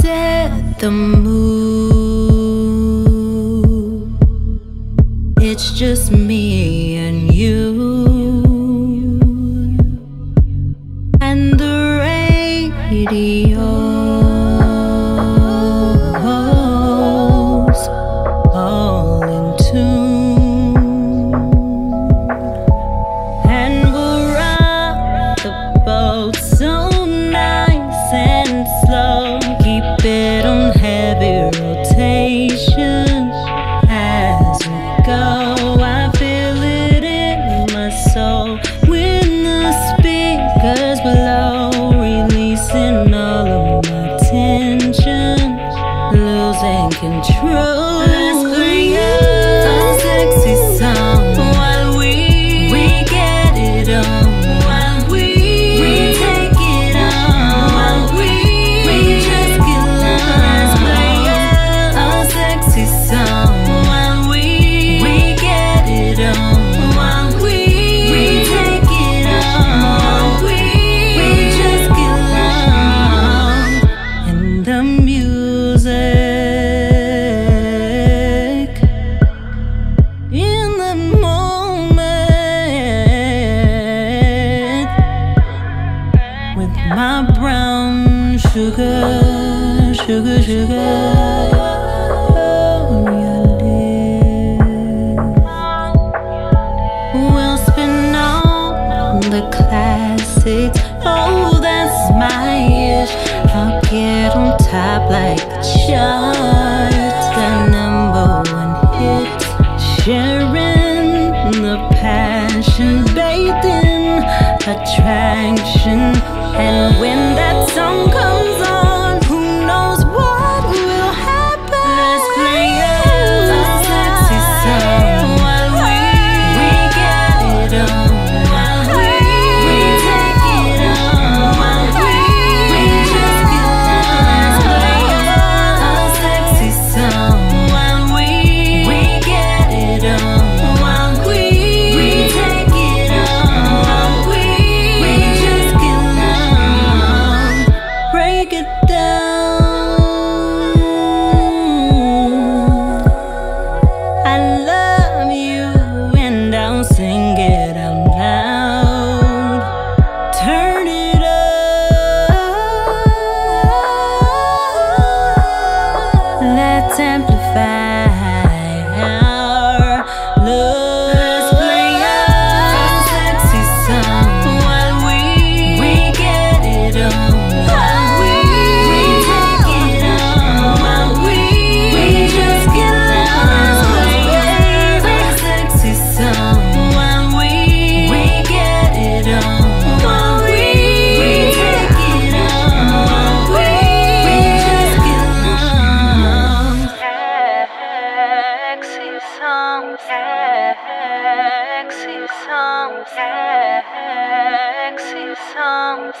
Set the mood. It's just me and you, and the radio. in the speakers releasing all of my losing control. sugar, sugar, sugar. classics. Oh, that's my. I'll get on top like charts. The number one hit. Sharing the passion, bathing attraction. And when that song comes on simplify. sexy song.